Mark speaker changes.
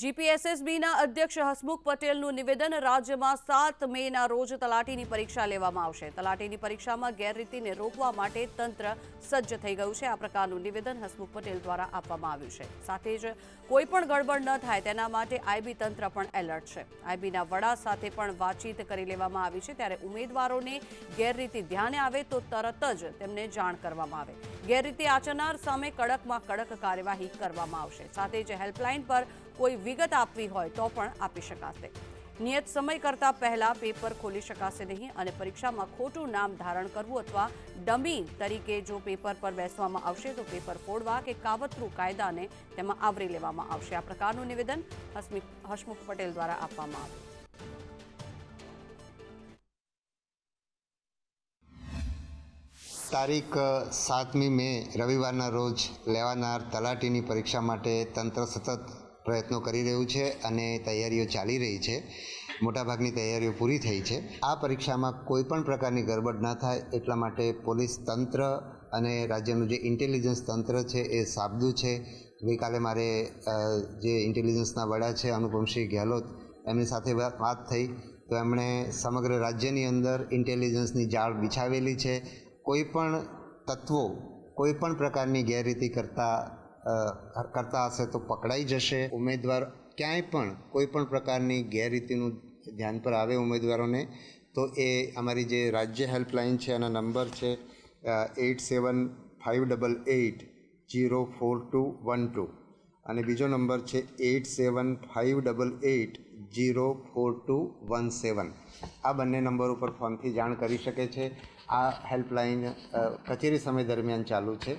Speaker 1: જીપીએસએસબીના અધ્યક્ષ હસમુખ પટેલનું નિવેદન રાજ્યમાં સાત મેના રોજ તલાટીની પરીક્ષા લેવામાં આવશે. તલાટીની પરીક્ષામાં ગેરરીતિને રોકવા માટે તંત્ર સજ્જ થઈ ગયું છે. આ પ્રકારનું નિવેદન હસમુખ પટેલ દ્વારા આપવામાં આવ્યું છે. સાથે જ કોઈ પણ ગડબડ ન થાય તેના માટે આઈબી તંત્ર પણ એલર્ટ છે. આઈબીના વડા સાથે પણ વાતચીત કરી લેવામાં આવી છે. ત્યારે ઉમેદવારોને ગેરરીતિ ધ્યાને આવે તો તરત જ તેમને જાણ કરવામાં આવે. ગેરરીતિ આચરનાર સામે કડકમાં કડક કાર્યવાહી કરવામાં આવશે. સાથે જ હેલ્પલાઇન પર કોઈ વિગત આપવી હોય તો પણ આપી શકાશે. નિયત સમય કરતાં પહેલા પેપર ખોલી શકાશે નહીં અને પરીક્ષામાં ખોટું નામ ધારણ કરવું અથવા ડમી તરીકે જો પેપર પર બેસવામાં આવશે તો પેપર ફોડવા કે કાવતરું કાયદાને તેમાં આવરી લેવામાં આવશે. આ પ્રકારનું નિવેદન હસમુખ પટેલ દ્વારા આપવામાં આવ્યું.
Speaker 2: તારીખ સાતમી મે રવિવારના રોજ લેવાનાર તલાટીની પરીક્ષા માટે તંત્ર સતત પ્રયત્નો કરી રહ્યું છે અને તૈયારીઓ ચાલી રહી છે. મોટાભાગની તૈયારીઓ પૂરી થઈ છે. આ પરીક્ષામાં કોઈ પણ પ્રકારની ગરબડ ન થાય, એટલા માટે પોલીસ તંત્ર અને રાજ્યનું જે ઇન્ટેલિજન્સ તંત્ર છે એ સાબદું છે. ગઈકાલે મારે જે ઇન્ટેલિજન્સના વડા છે અનુપમસિંહ ગેહલોત, એમની સાથે વાત થઈ. તો એમણે સમગ્ર રાજ્યની અંદર ઇન્ટેલિજન્સની જાળ બિછાવેલી છે. કોઈ પણ તત્વો, કોઈ પણ પ્રકારની ગેરરીતિ કરતા કરતા હશે તો પકડાઈ જશે. ઉમેદવાર ક્યાંય પણ, કોઈ પણ પ્રકારની ગેરરીતિનું ધ્યાન પર આવે ઉમેદવારોને, તો એ અમારી જે રાજ્ય હેલ્પલાઇન છે એના નંબર છે eight seven five double eight zero four two one two. અને બીજો નંબર છે eight seven five double eight zero four two one seven. આ બંને નંબર ઉપર ફોનથી જાણ કરી શકે છે. આ હેલ્પલાઇન કચેરી સમય દરમિયાન ચાલુ છે.